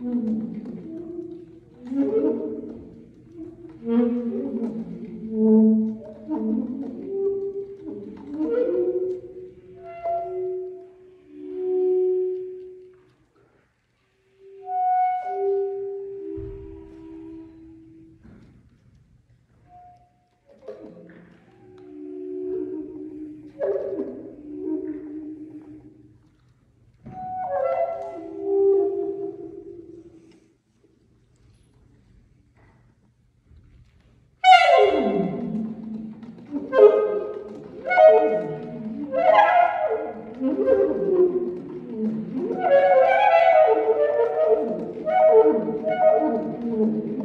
嗯。Jesús.